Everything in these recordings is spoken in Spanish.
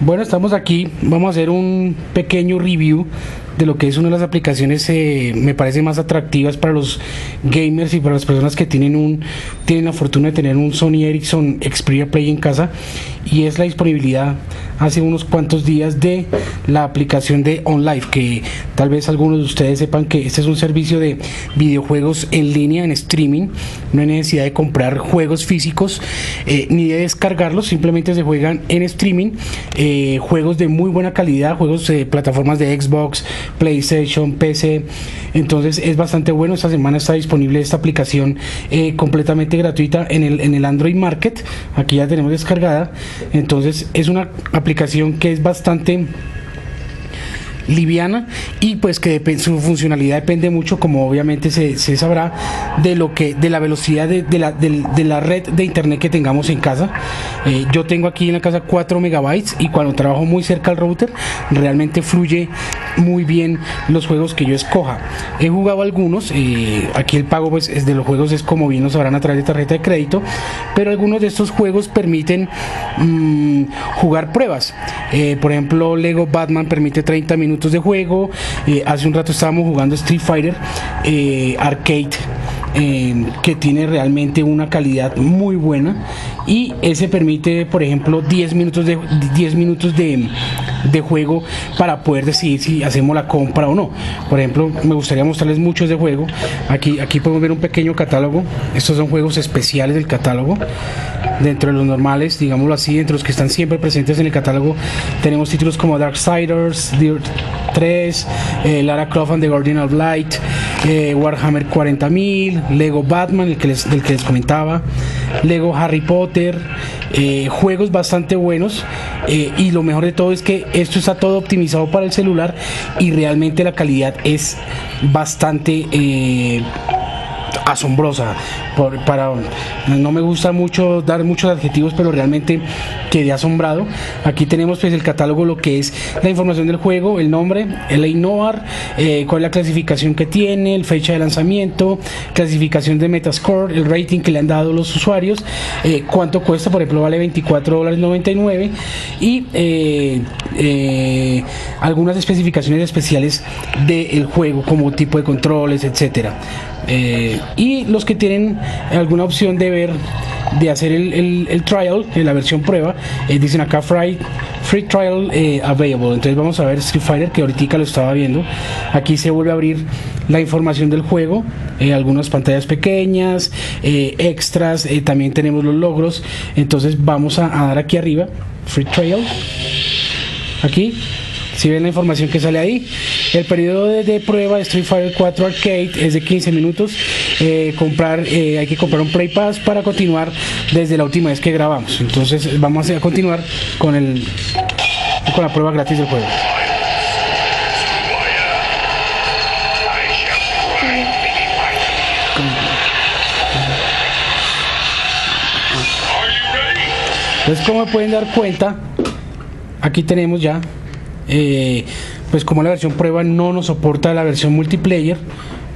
Bueno, estamos aquí, vamos a hacer un pequeño review de lo que es una de las aplicaciones eh, me parece más atractivas para los gamers y para las personas que tienen un tienen la fortuna de tener un Sony Ericsson Xperia Play en casa y es la disponibilidad hace unos cuantos días de la aplicación de OnLive que tal vez algunos de ustedes sepan que este es un servicio de videojuegos en línea en streaming no hay necesidad de comprar juegos físicos eh, ni de descargarlos simplemente se juegan en streaming eh, juegos de muy buena calidad juegos de plataformas de Xbox PlayStation, PC. Entonces es bastante bueno. Esta semana está disponible esta aplicación eh, completamente gratuita en el, en el Android Market. Aquí ya tenemos descargada. Entonces es una aplicación que es bastante liviana y pues que su funcionalidad depende mucho como obviamente se, sabrá de lo que de la velocidad de, la, de, la, red de internet que tengamos en casa. Eh, yo tengo aquí en la casa 4 megabytes y cuando trabajo muy cerca al router realmente fluye muy bien los juegos que yo escoja he jugado algunos eh, aquí el pago pues es de los juegos es como bien lo sabrán a través de tarjeta de crédito pero algunos de estos juegos permiten mm, jugar pruebas eh, por ejemplo Lego Batman permite 30 minutos de juego. Eh, hace un rato estábamos jugando Street Fighter eh, Arcade. Eh, que tiene realmente una calidad muy buena y ese permite por ejemplo 10 minutos de 10 minutos de, de juego para poder decidir si hacemos la compra o no. Por ejemplo me gustaría mostrarles muchos de juego. Aquí aquí podemos ver un pequeño catálogo. Estos son juegos especiales del catálogo. Dentro de los normales, digámoslo así, entre los que están siempre presentes en el catálogo, tenemos títulos como Darksiders, Dirt 3, eh, Lara Croft and the Guardian of Light, eh, Warhammer 40.000, Lego Batman, el que les, del que les comentaba, Lego Harry Potter, eh, juegos bastante buenos y lo mejor de todo es que esto está todo optimizado para el celular y realmente la calidad es bastante asombrosa. Por, para, no me gusta mucho dar muchos adjetivos, pero realmente quedé asombrado. Aquí tenemos pues el catálogo, lo que es la información del juego, el nombre, el Innovar, eh, cuál es la clasificación que tiene, el fecha de lanzamiento, clasificación de Metascore, el rating que le han dado los usuarios, eh, cuánto cuesta, por ejemplo, vale 24 dólares 99 y eh, algunas especificaciones especiales del juego como tipo de controles, etcétera. Eh, y los que tienen alguna opción de ver, de hacer el, el, trial, eh, la versión prueba, eh, dicen acá free, free trial available. Entonces vamos a ver Street Fighter, que ahorita lo estaba viendo. Aquí se vuelve a abrir la información del juego, algunas pantallas pequeñas, extras, también tenemos los logros. Entonces vamos a, a dar aquí arriba, free trial. Aquí si ven la información que sale ahí. El periodo de, prueba de Street Fighter 4 Arcade es de 15 minutos. Eh, comprar, eh, hay que comprar un Play Pass para continuar desde la última vez que grabamos. Entonces vamos a continuar con el con la prueba gratis del juego. Entonces como pueden dar cuenta, aquí tenemos ya eh, pues como la versión prueba no nos soporta la versión multiplayer,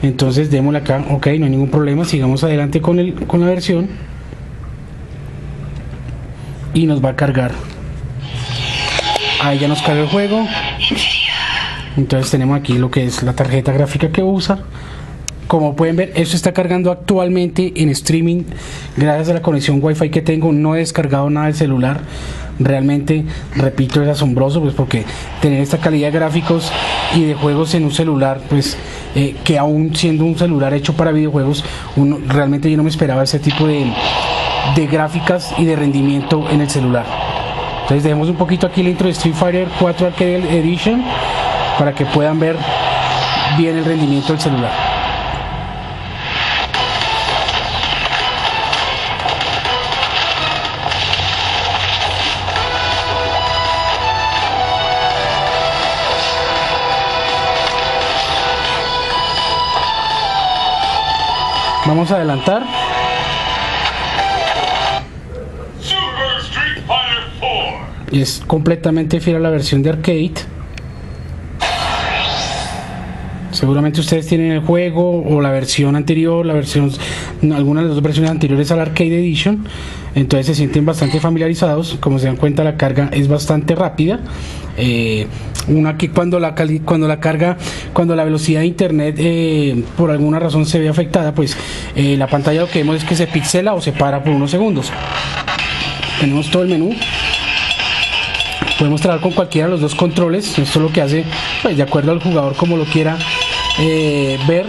entonces démosle acá, ok, no hay ningún problema, sigamos adelante con, el, con la versión y nos va a cargar. Ahí ya nos carga el juego. Entonces tenemos aquí lo que es la tarjeta gráfica que usa. Como pueden ver, esto está cargando actualmente en streaming gracias a la conexión wifi que tengo. No he descargado nada del celular realmente, repito, es asombroso, pues porque tener esta calidad de gráficos y de juegos en un celular, pues eh, que aún siendo un celular hecho para videojuegos, uno, realmente yo no me esperaba ese tipo de, de gráficas y de rendimiento en el celular. Entonces dejemos un poquito aquí el intro de Street Fighter 4 Arcade Edition para que puedan ver bien el rendimiento del celular. Vamos a adelantar. Es completamente fiel a la versión de arcade. Seguramente ustedes tienen el juego o la versión anterior, la versión, algunas de las dos versiones anteriores al Arcade Edition. Entonces se sienten bastante familiarizados. Como se dan cuenta, la carga es bastante rápida. Eh, una que cuando la cuando la carga, cuando la velocidad de internet eh, por alguna razón se ve afectada, pues eh, la pantalla lo que vemos es que se pixela o se para por unos segundos. Tenemos todo el menú podemos trabajar con cualquiera de los dos controles esto es lo que hace pues, de acuerdo al jugador como lo quiera eh, ver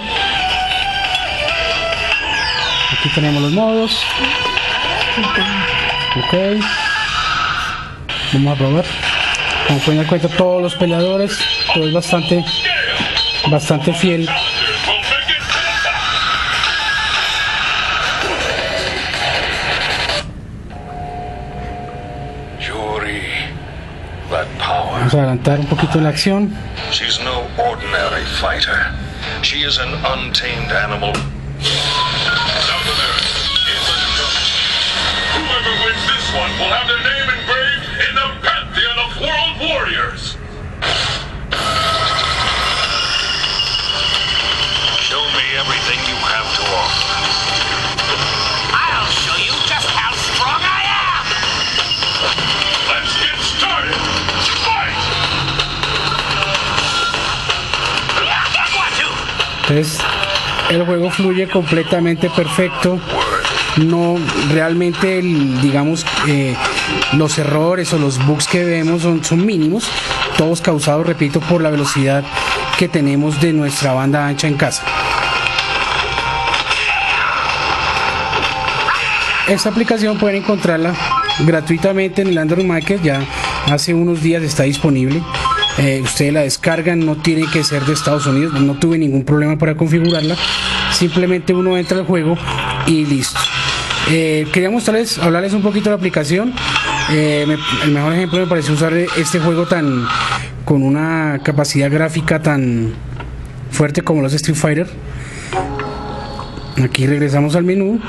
aquí tenemos los modos ok vamos a probar como pueden dar cuenta todos los peleadores todo es bastante bastante fiel Vamos a adelantar un poquito la acción. She's no ordinary fighter. She is an untamed animal. This one will have their name engraved in the pantheon of world warriors. Show me everything you have to offer. I'll show you just how strong I am. Let's get started. Fight! Entonces, el juego fluye completamente perfecto. No, realmente, digamos, eh, los errores o los bugs que vemos son, son mínimos, todos causados, repito, por la velocidad que tenemos de nuestra banda ancha en casa. Esta aplicación pueden encontrarla gratuitamente en el Android Market, ya hace unos días está disponible. Eh, ustedes la descargan, no tiene que ser de Estados Unidos, no tuve ningún problema para configurarla. Simplemente uno entra al juego y listo. Eh, quería mostrarles, hablarles un poquito de la aplicación. Eh, el mejor ejemplo me pareció usar este juego tan con una capacidad gráfica tan fuerte como los Street Fighter. Aquí regresamos al menú.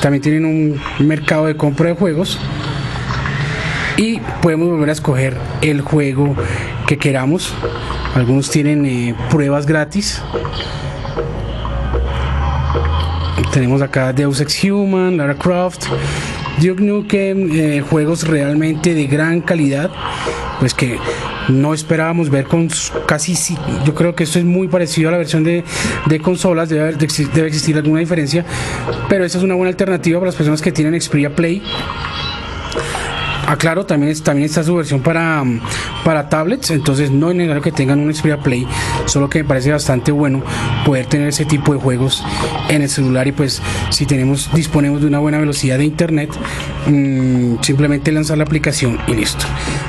También tienen un mercado de compra de juegos y podemos volver a escoger el juego que queramos. Algunos tienen eh, pruebas gratis. Tenemos acá Deus Ex Human, Lara Croft, Duke Nukem, eh, juegos realmente de gran calidad, pues que no esperábamos ver con casi, yo creo que esto es muy parecido a la versión de, de consolas, debe, existir alguna diferencia, pero esta es una buena alternativa para las personas que tienen Xperia Play. Aclaro, también, también está su versión para, para tablets, entonces no es necesario que tengan un Xperia Play, solo que me parece bastante bueno poder tener ese tipo de juegos en el celular y pues si tenemos disponemos de una buena velocidad de internet, mm, simplemente lanzar la aplicación y listo.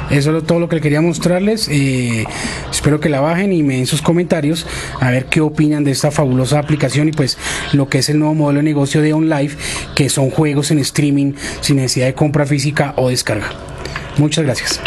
Eso es todo lo que quería mostrarles. eh, espero que la bajen y me den sus comentarios a ver qué opinan de esta fabulosa aplicación y pues lo que es el nuevo modelo de negocio de OnLive, que son juegos en streaming sin necesidad de compra física o descarga. Muchas gracias.